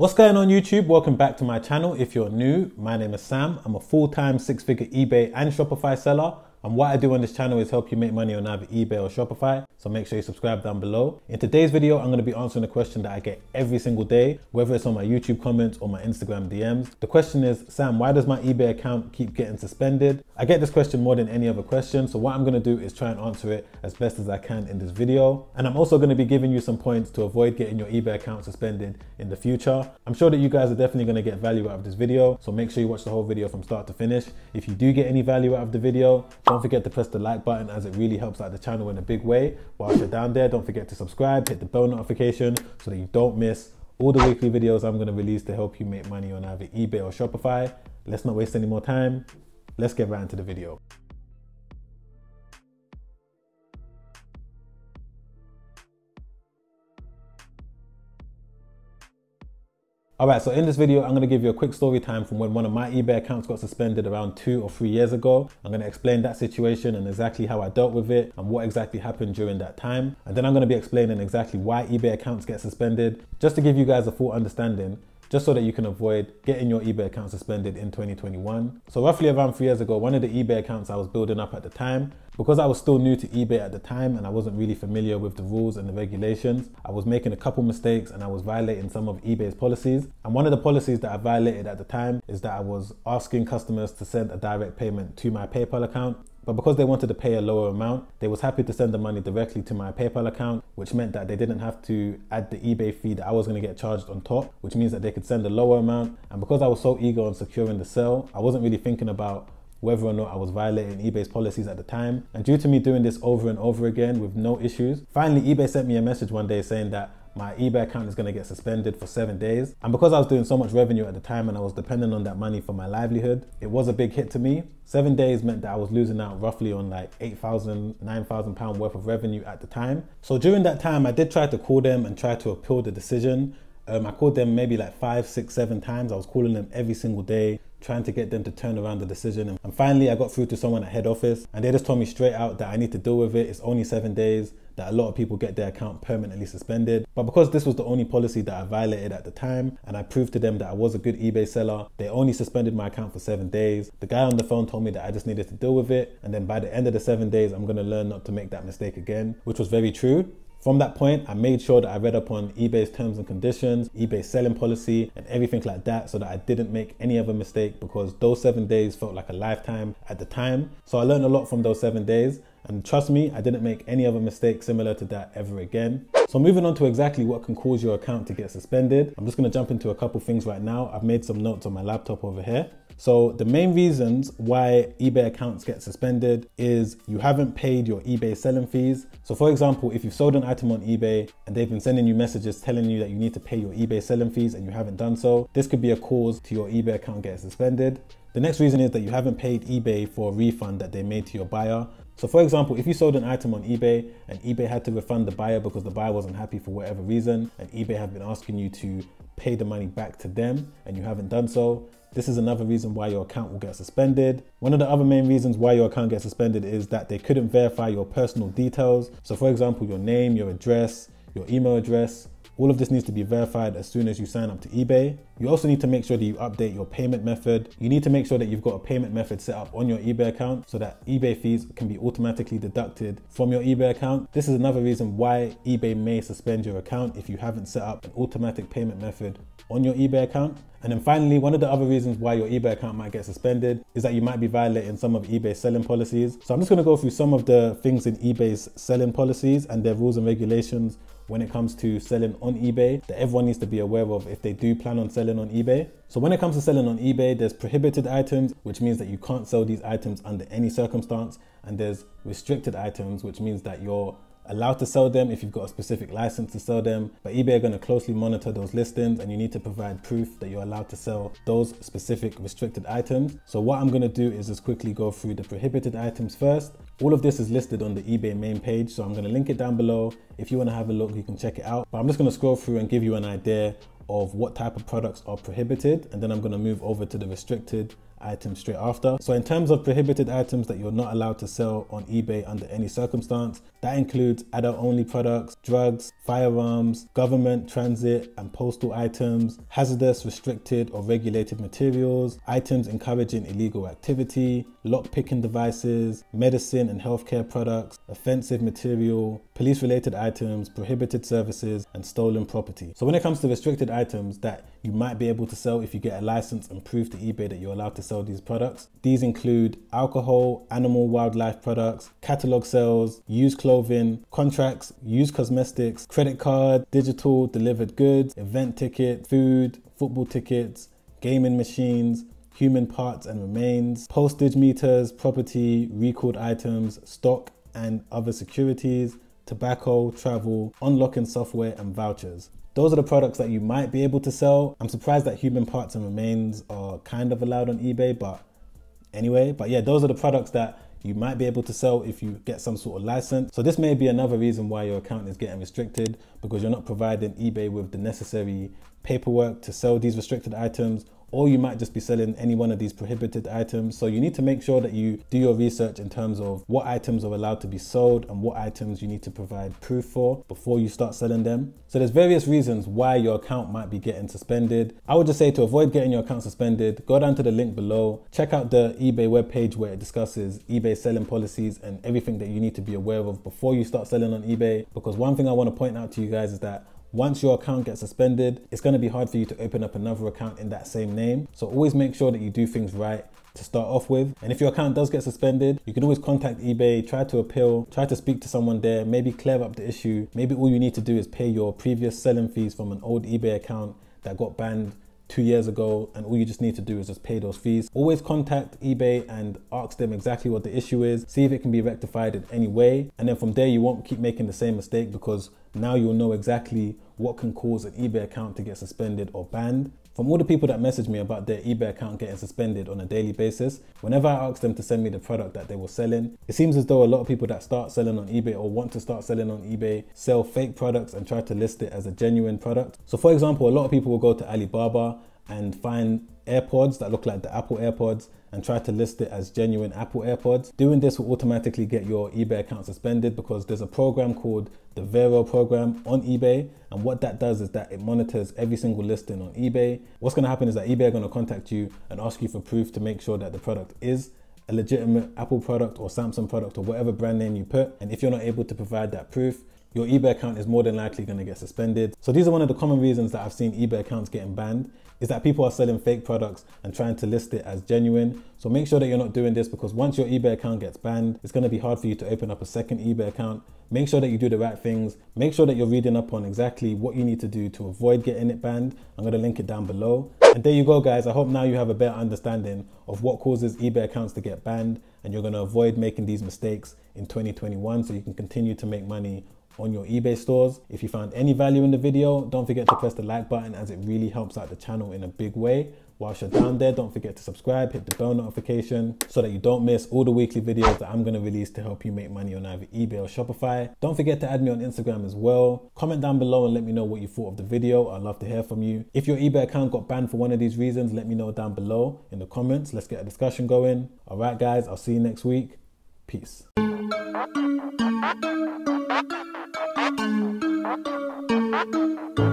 What's going on YouTube? Welcome back to my channel. If you're new, my name is Sam. I'm a full-time six-figure eBay and Shopify seller. And what I do on this channel is help you make money on either eBay or Shopify. So make sure you subscribe down below. In today's video, I'm gonna be answering a question that I get every single day, whether it's on my YouTube comments or my Instagram DMs. The question is, Sam, why does my eBay account keep getting suspended? I get this question more than any other question. So what I'm gonna do is try and answer it as best as I can in this video. And I'm also gonna be giving you some points to avoid getting your eBay account suspended in the future. I'm sure that you guys are definitely gonna get value out of this video. So make sure you watch the whole video from start to finish. If you do get any value out of the video, don't forget to press the like button as it really helps out the channel in a big way. Whilst you're down there, don't forget to subscribe, hit the bell notification so that you don't miss all the weekly videos I'm gonna release to help you make money on either eBay or Shopify. Let's not waste any more time. Let's get right into the video. Alright, so in this video, I'm going to give you a quick story time from when one of my eBay accounts got suspended around two or three years ago. I'm going to explain that situation and exactly how I dealt with it and what exactly happened during that time. And then I'm going to be explaining exactly why eBay accounts get suspended, just to give you guys a full understanding just so that you can avoid getting your eBay account suspended in 2021. So roughly around three years ago, one of the eBay accounts I was building up at the time, because I was still new to eBay at the time and I wasn't really familiar with the rules and the regulations, I was making a couple mistakes and I was violating some of eBay's policies. And one of the policies that I violated at the time is that I was asking customers to send a direct payment to my PayPal account but because they wanted to pay a lower amount, they was happy to send the money directly to my PayPal account, which meant that they didn't have to add the eBay fee that I was going to get charged on top, which means that they could send a lower amount. And because I was so eager on securing the sale, I wasn't really thinking about whether or not I was violating eBay's policies at the time. And due to me doing this over and over again with no issues, finally eBay sent me a message one day saying that my eBay account is going to get suspended for seven days. And because I was doing so much revenue at the time and I was dependent on that money for my livelihood, it was a big hit to me. Seven days meant that I was losing out roughly on like 8,000, 9,000 pound worth of revenue at the time. So during that time, I did try to call them and try to appeal the decision. Um, I called them maybe like five, six, seven times. I was calling them every single day, trying to get them to turn around the decision. And finally, I got through to someone at head office and they just told me straight out that I need to deal with it. It's only seven days that a lot of people get their account permanently suspended. But because this was the only policy that I violated at the time, and I proved to them that I was a good eBay seller, they only suspended my account for seven days. The guy on the phone told me that I just needed to deal with it, and then by the end of the seven days, I'm gonna learn not to make that mistake again, which was very true. From that point, I made sure that I read up on eBay's terms and conditions, eBay's selling policy, and everything like that so that I didn't make any other mistake because those seven days felt like a lifetime at the time. So I learned a lot from those seven days. And trust me, I didn't make any other mistake similar to that ever again. So moving on to exactly what can cause your account to get suspended, I'm just gonna jump into a couple things right now. I've made some notes on my laptop over here. So the main reasons why eBay accounts get suspended is you haven't paid your eBay selling fees. So for example, if you've sold an item on eBay and they've been sending you messages telling you that you need to pay your eBay selling fees and you haven't done so, this could be a cause to your eBay account getting suspended. The next reason is that you haven't paid eBay for a refund that they made to your buyer. So for example, if you sold an item on eBay and eBay had to refund the buyer because the buyer wasn't happy for whatever reason and eBay have been asking you to pay the money back to them and you haven't done so, this is another reason why your account will get suspended. One of the other main reasons why your account gets suspended is that they couldn't verify your personal details. So for example, your name, your address, your email address, all of this needs to be verified as soon as you sign up to eBay. You also need to make sure that you update your payment method. You need to make sure that you've got a payment method set up on your eBay account so that eBay fees can be automatically deducted from your eBay account. This is another reason why eBay may suspend your account if you haven't set up an automatic payment method on your eBay account. And then finally, one of the other reasons why your eBay account might get suspended is that you might be violating some of eBay's selling policies. So I'm just gonna go through some of the things in eBay's selling policies and their rules and regulations when it comes to selling on eBay that everyone needs to be aware of if they do plan on selling on eBay. So when it comes to selling on eBay, there's prohibited items, which means that you can't sell these items under any circumstance. And there's restricted items, which means that you're allowed to sell them if you've got a specific license to sell them. But eBay are going to closely monitor those listings and you need to provide proof that you're allowed to sell those specific restricted items. So what I'm going to do is just quickly go through the prohibited items first. All of this is listed on the eBay main page, so I'm going to link it down below. If you want to have a look, you can check it out. But I'm just going to scroll through and give you an idea of what type of products are prohibited and then I'm going to move over to the restricted items straight after. So in terms of prohibited items that you're not allowed to sell on eBay under any circumstance, that includes adult only products, drugs, firearms, government, transit, and postal items, hazardous, restricted, or regulated materials, items encouraging illegal activity, lock picking devices, medicine and healthcare products, offensive material, police related items, prohibited services, and stolen property. So when it comes to restricted items that you might be able to sell if you get a license and prove to eBay that you're allowed to sell these products, these include alcohol, animal wildlife products, catalog sales, used clothing, contracts, used cosmetics, credit card, digital delivered goods, event ticket, food, football tickets, gaming machines, human parts and remains, postage meters, property, recalled items, stock and other securities, tobacco, travel, unlocking software, and vouchers. Those are the products that you might be able to sell. I'm surprised that human parts and remains are kind of allowed on eBay, but anyway, but yeah, those are the products that you might be able to sell if you get some sort of license. So this may be another reason why your account is getting restricted because you're not providing eBay with the necessary paperwork to sell these restricted items or you might just be selling any one of these prohibited items. So you need to make sure that you do your research in terms of what items are allowed to be sold and what items you need to provide proof for before you start selling them. So there's various reasons why your account might be getting suspended. I would just say to avoid getting your account suspended, go down to the link below, check out the eBay webpage where it discusses eBay selling policies and everything that you need to be aware of before you start selling on eBay. Because one thing I want to point out to you guys is that once your account gets suspended, it's going to be hard for you to open up another account in that same name. So always make sure that you do things right to start off with. And if your account does get suspended, you can always contact eBay, try to appeal, try to speak to someone there, maybe clear up the issue. Maybe all you need to do is pay your previous selling fees from an old eBay account that got banned two years ago and all you just need to do is just pay those fees. Always contact eBay and ask them exactly what the issue is, see if it can be rectified in any way. And then from there, you won't keep making the same mistake because now you'll know exactly what can cause an eBay account to get suspended or banned. From all the people that message me about their eBay account getting suspended on a daily basis, whenever I ask them to send me the product that they were selling, it seems as though a lot of people that start selling on eBay or want to start selling on eBay sell fake products and try to list it as a genuine product. So, for example, a lot of people will go to Alibaba and find AirPods that look like the Apple AirPods and try to list it as genuine Apple AirPods. Doing this will automatically get your eBay account suspended because there's a program called the Vero program on eBay. And what that does is that it monitors every single listing on eBay. What's going to happen is that eBay are going to contact you and ask you for proof to make sure that the product is a legitimate Apple product or Samsung product or whatever brand name you put. And if you're not able to provide that proof, your eBay account is more than likely going to get suspended. So these are one of the common reasons that I've seen eBay accounts getting banned is that people are selling fake products and trying to list it as genuine. So make sure that you're not doing this because once your eBay account gets banned, it's going to be hard for you to open up a second eBay account. Make sure that you do the right things. Make sure that you're reading up on exactly what you need to do to avoid getting it banned. I'm going to link it down below. And there you go, guys. I hope now you have a better understanding of what causes eBay accounts to get banned and you're going to avoid making these mistakes in 2021 so you can continue to make money on your eBay stores. If you found any value in the video, don't forget to press the like button as it really helps out the channel in a big way. Whilst you're down there, don't forget to subscribe, hit the bell notification so that you don't miss all the weekly videos that I'm gonna release to help you make money on either eBay or Shopify. Don't forget to add me on Instagram as well. Comment down below and let me know what you thought of the video. I'd love to hear from you. If your eBay account got banned for one of these reasons, let me know down below in the comments. Let's get a discussion going. All right, guys, I'll see you next week. Peace. Thank you.